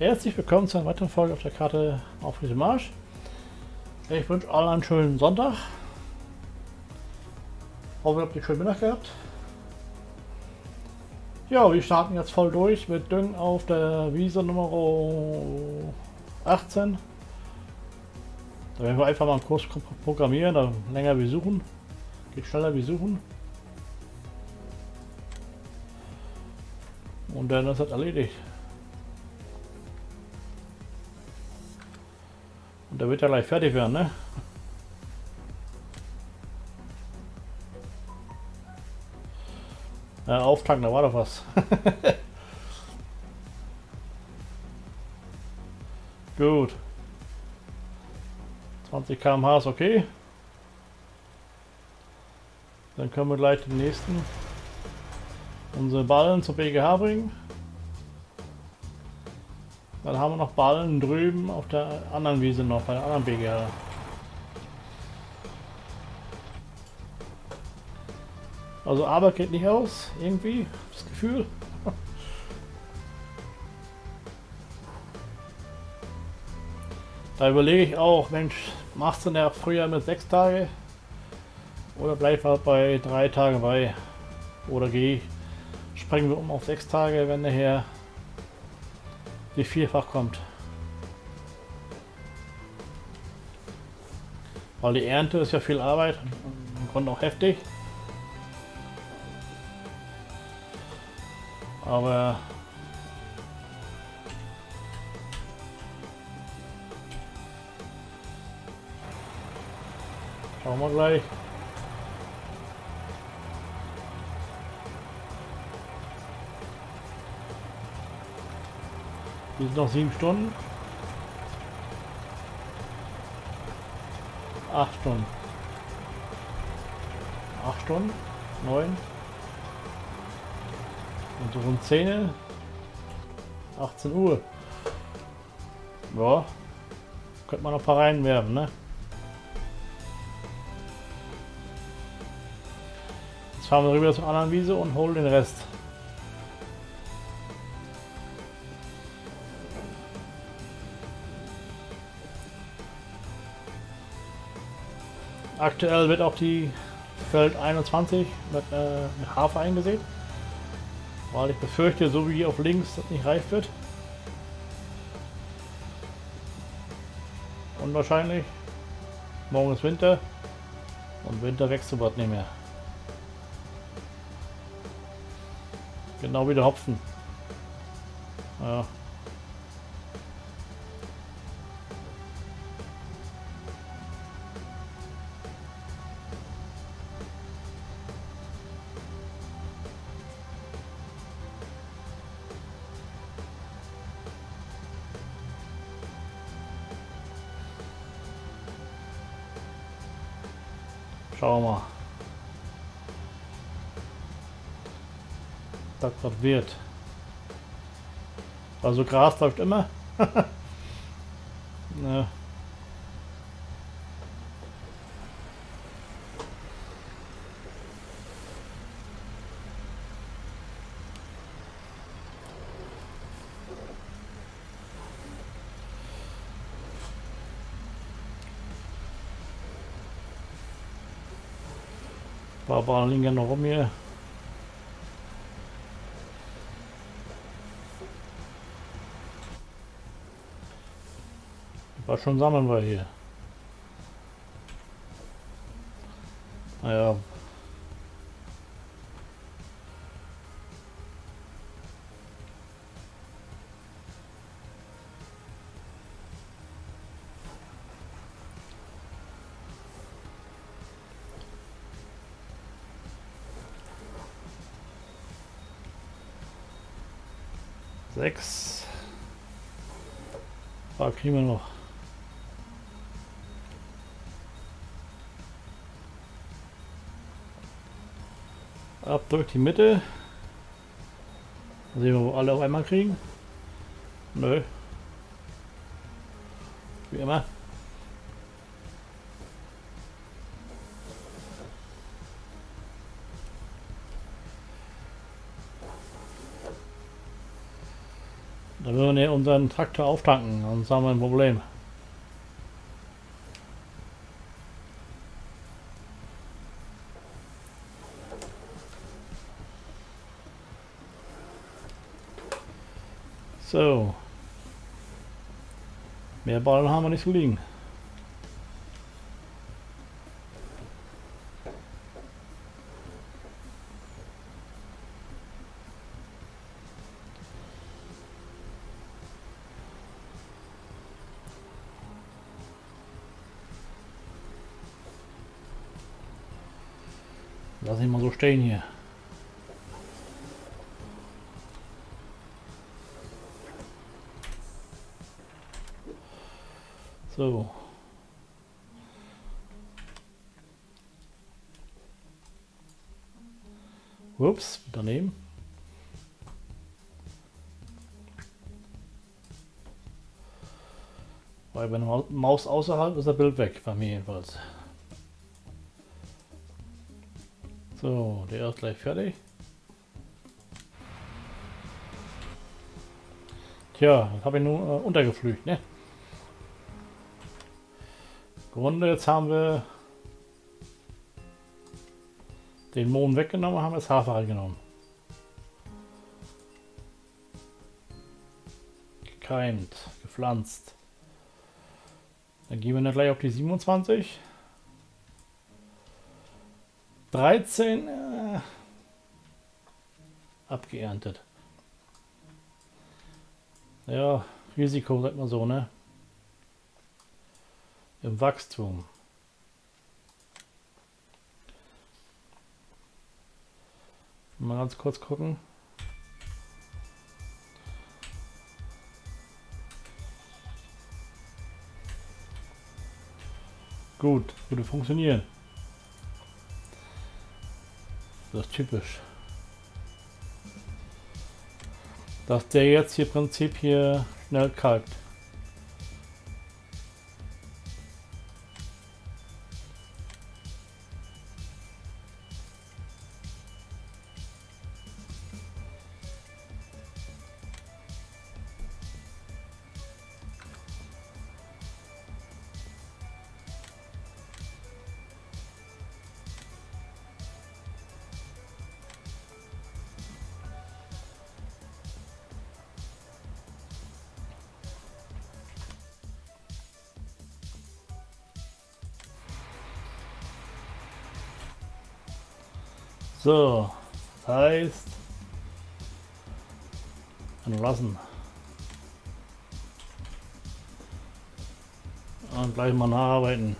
Herzlich willkommen zu einer weiteren Folge auf der Karte auf diesem Marsch. Ich wünsche allen einen schönen Sonntag. Hoffe, ihr habt einen schönen Mittag gehabt. Ja, wir starten jetzt voll durch mit Düngen auf der Wiese Nummer 18. Da werden wir einfach mal einen Kurs programmieren, da länger wie suchen. Geht schneller wie suchen. Und dann ist das erledigt. Und da wird er gleich fertig werden, ne? Ja, Auftrag, da war doch was. Gut. 20 km/h ist okay. Dann können wir gleich den nächsten unsere Ballen zur BGH bringen. Dann haben wir noch Ballen drüben auf der anderen Wiese noch, bei der anderen BGH. Also Arbeit geht nicht aus, irgendwie, das Gefühl. Da überlege ich auch, Mensch, machst du ja früher mit sechs Tage oder bleib halt bei drei Tage bei oder geh, springen wir um auf sechs Tage, wenn nachher die vierfach kommt. Weil die Ernte ist ja viel Arbeit, im Grunde auch heftig. Aber schauen wir gleich. Wir sind noch sieben Stunden. Acht Stunden. Acht Stunden. Neun. Und so rund 10. 18 Uhr. Ja. Könnte man noch ein paar reinwerfen, ne? Jetzt fahren wir rüber zur anderen Wiese und holen den Rest. Aktuell wird auch die Feld 21 mit, äh, mit Hafer eingesät. Weil ich befürchte, so wie auf links das nicht reif wird. Unwahrscheinlich. Morgen ist Winter. Und Winter wächst so bald nicht mehr. Genau wie der Hopfen. Ja. Schauen wir mal. Das was wird. Also Gras läuft immer. ne. Barbaren liegen noch rum hier. Was schon sammeln wir hier. Naja. Sechs. Da kriegen wir noch. Ab durch die Mitte. Mal sehen wir, wo alle auf einmal kriegen. Nö. Wie immer. Dann würden wir unseren Traktor auftanken, sonst haben wir ein Problem. So. Mehr Ballen haben wir nicht so liegen. Lass ich mal so stehen hier. So. Ups, daneben. Weil wenn Maus außerhalb ist, das Bild weg, bei mir jedenfalls. So, der ist gleich fertig. Tja, das habe ich nur äh, untergeflügt, ne? Grunde, jetzt haben wir den Mohn weggenommen, haben das Hafer genommen. Gekeimt, gepflanzt. Dann gehen wir dann gleich auf die 27. 13 äh, abgeerntet. Ja, Risiko, sagt man so, ne? Im Wachstum. Mal ganz kurz gucken. Gut, würde funktionieren. Das ist typisch. Dass der jetzt hier im Prinzip hier schnell kalbt. So, das heißt, lassen. Und gleich mal nacharbeiten.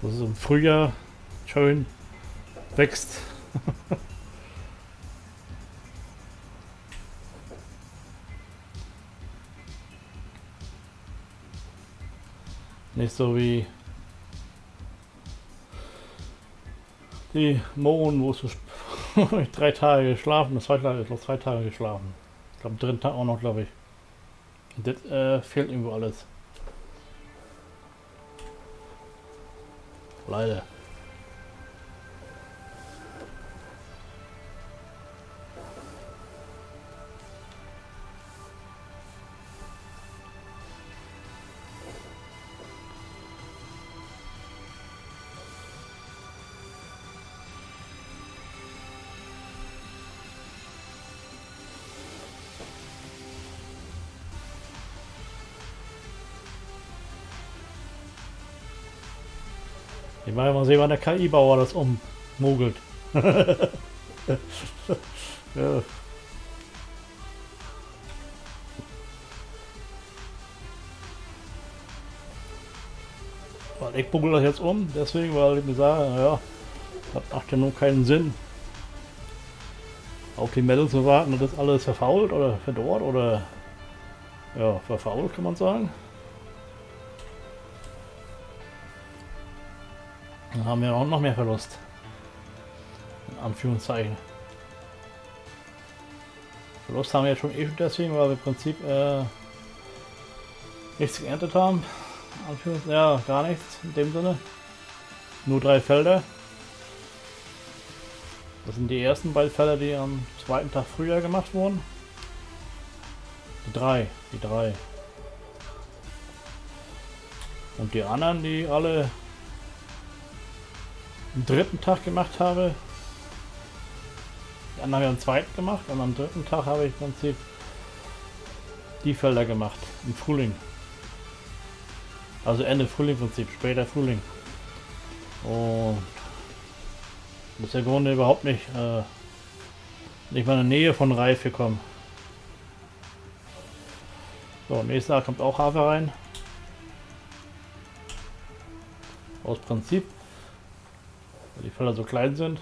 Das ist im Frühjahr schön wächst. Nicht so wie die Mohn, wo es drei Tage geschlafen, zwei Tage, ich drei Tage geschlafen. Ich glaube, dritten Tag auch noch, glaube ich. Das äh, fehlt irgendwo alles. Leider. Ich meine, mal sehen, wann der KI-Bauer das ummogelt. ja. Ich buggel das jetzt um, deswegen, weil ich mir sage, ja, das macht ja nur keinen Sinn, auf die Meldung zu warten und das alles verfault oder verdorrt oder ja, verfault kann man sagen. Dann haben wir auch noch mehr Verlust. In Anführungszeichen. Verlust haben wir schon eh schon deswegen, weil wir im Prinzip äh, nichts geerntet haben. Ja, gar nichts in dem Sinne. Nur drei Felder. Das sind die ersten beiden Felder, die am zweiten Tag früher gemacht wurden. Die drei, die drei. Und die anderen, die alle am dritten Tag gemacht habe. Die anderen habe ich am zweiten gemacht und am dritten Tag habe ich im Prinzip die Felder gemacht. Im Frühling. Also Ende Frühling Prinzip, später Frühling. Und muss der Grunde überhaupt nicht, äh, nicht mal in der Nähe von Reife kommen. So, nächstes Jahr kommt auch Hafer rein. Aus Prinzip. Weil die Felder so klein sind.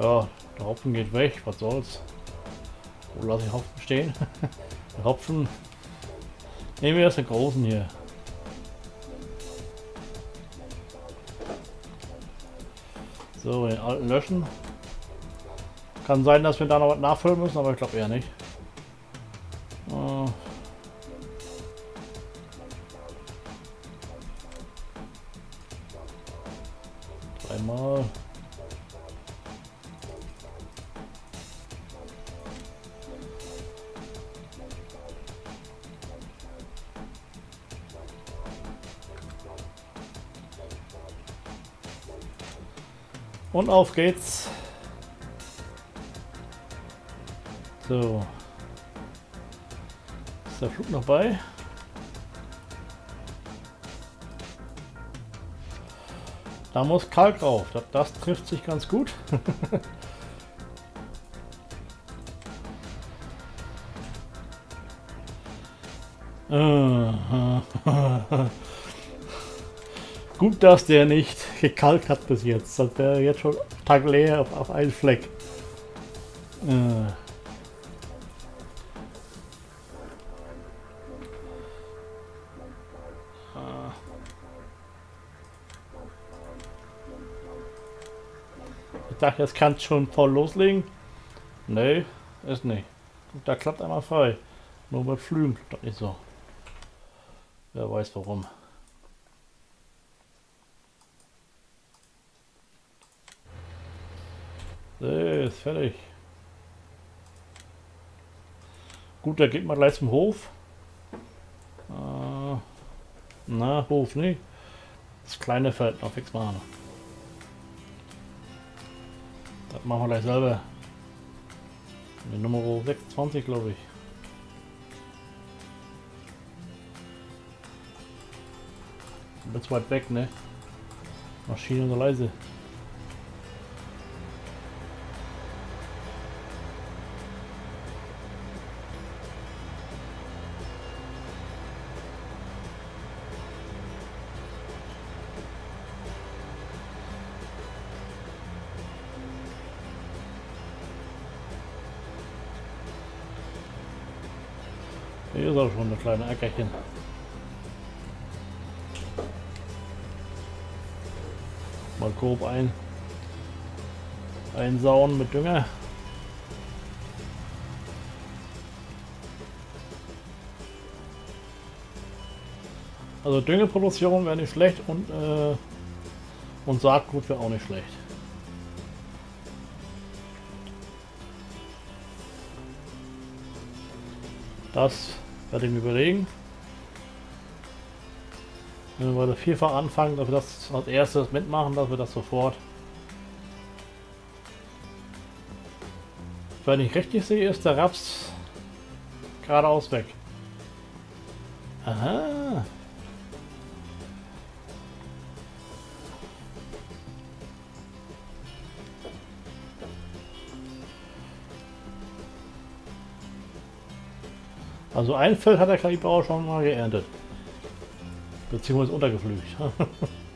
Ja, der Hopfen geht weg, was soll's. Wo lasse ich Hopfen stehen? der Hopfen. Nehmen wir erst den großen hier. So, den alten löschen. Kann sein, dass wir da noch was nachfüllen müssen, aber ich glaube eher nicht. Dreimal. Und auf geht's. So. Ist der Flug noch bei? Da muss Kalk drauf. Das, das trifft sich ganz gut. Gut, dass der nicht gekalkt hat bis jetzt. Das wäre jetzt schon Tag leer auf, auf einen Fleck. Äh. Dachte, jetzt kannst schon voll loslegen. Nee, ist nicht. Da klappt einmal frei. Nur bei Flügen klappt nicht so. Wer weiß warum. So, ist fertig. Gut, da geht man gleich zum Hof. Äh, na, Hof nicht. Das kleine Feld noch fix machen. Das machen wir gleich selber. Die Nummer 26, glaube ich. Ein bisschen weit weg, ne? Maschine so leise. Ist auch schon eine kleine Ackerchen. Mal grob ein einsauen mit Dünger. Also Düngeproduktion wäre nicht schlecht und, äh, und Saatgut wäre auch nicht schlecht. Das werde ich mir überlegen. Wenn wir das vierfach anfangen, dass wir das als erstes mitmachen, dass wir das sofort. Wenn ich richtig sehe, ist der Raps geradeaus weg. Aha. Also ein Feld hat der Kalibauer schon mal geerntet. Beziehungsweise untergeflügt.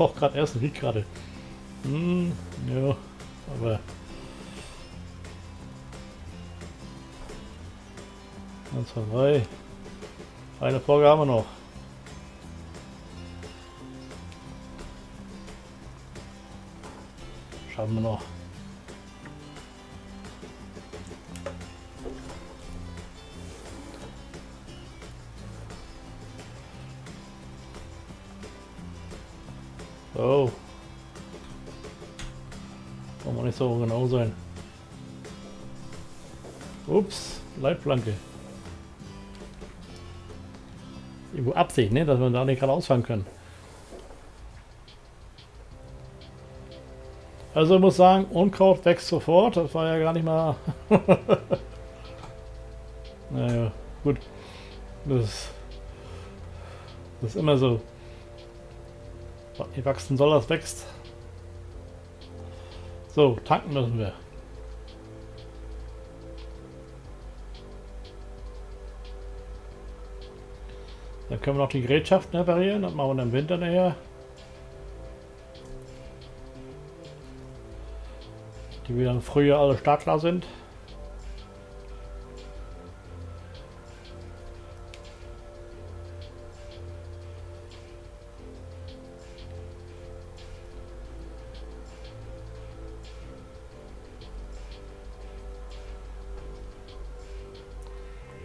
ich koche gerade erst, wie gerade. Hm, ja, aber. Eins, zwei, drei. Eine Folge haben wir noch. Schaffen wir noch. Leitplanke. Irgendwo Absicht, ne? dass wir da nicht gerade ausfahren können. Also ich muss sagen, Unkraut wächst sofort. Das war ja gar nicht mal... naja, gut. Das, das ist immer so. Je wachsen soll, das wächst. So, tanken müssen wir. Dann können wir noch die Gerätschaften reparieren. Das machen wir im Winter nachher. Die wieder im Frühjahr alle startklar sind.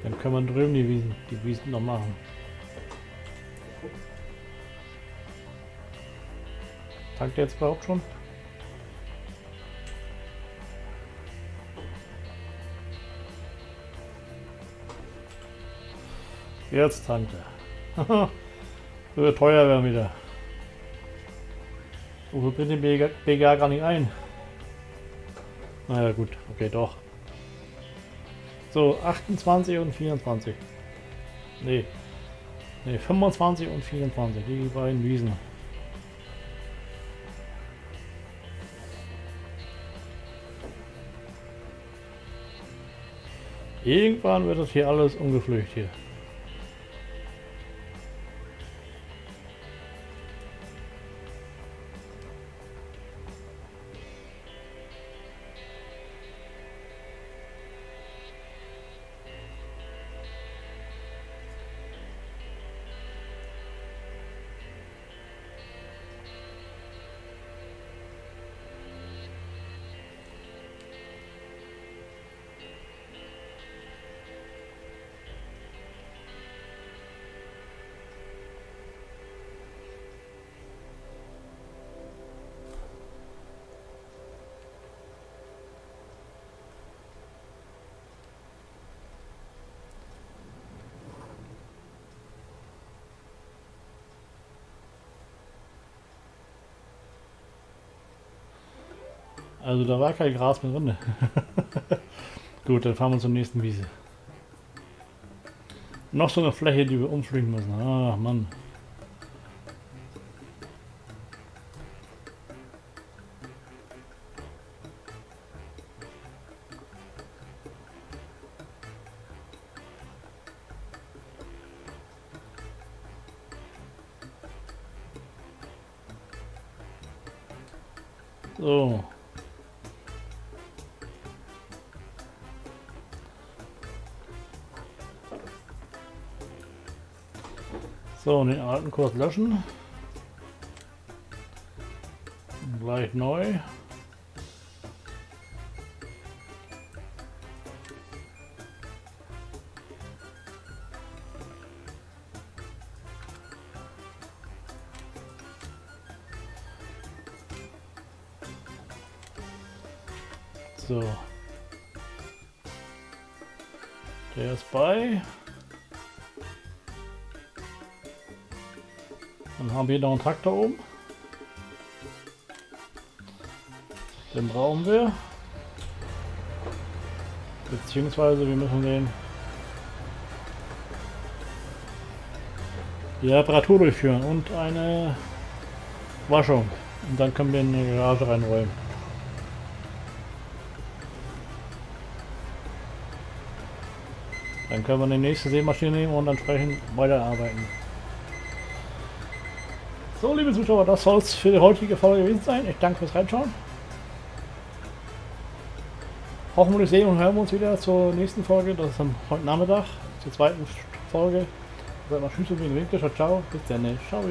Dann können wir drüben die Wiesen, die Wiesen noch machen. Tankt jetzt überhaupt schon? Jetzt tankt er. Wird teuer werden wieder. Wofür bringt den BGA, BGA gar nicht ein? Naja gut, okay doch. So, 28 und 24. Nee. Nee, 25 und 24, die beiden Wiesen. Irgendwann wird das hier alles ungepflügt hier. Also da war kein Gras mehr drin. Gut, dann fahren wir zur nächsten Wiese. Noch so eine Fläche, die wir umfliegen müssen. Ah, Mann. So, den alten Kurs löschen. Gleich neu. Haben wir noch einen Traktor oben. Den brauchen wir. Beziehungsweise wir müssen den die Reparatur durchführen und eine Waschung. Und dann können wir in die Garage reinräumen. Dann können wir die nächste Sämaschine nehmen und entsprechend weiterarbeiten. So, liebe Zuschauer, das soll es für die heutige Folge gewesen sein. Ich danke fürs Reinschauen. Hoffentlich sehen und hören wir uns wieder zur nächsten Folge. Das ist am heute Nachmittag, zur zweiten Folge. Sag mal Tschüss und wie Winkel. Ciao, ciao. Bis dann. Ciao.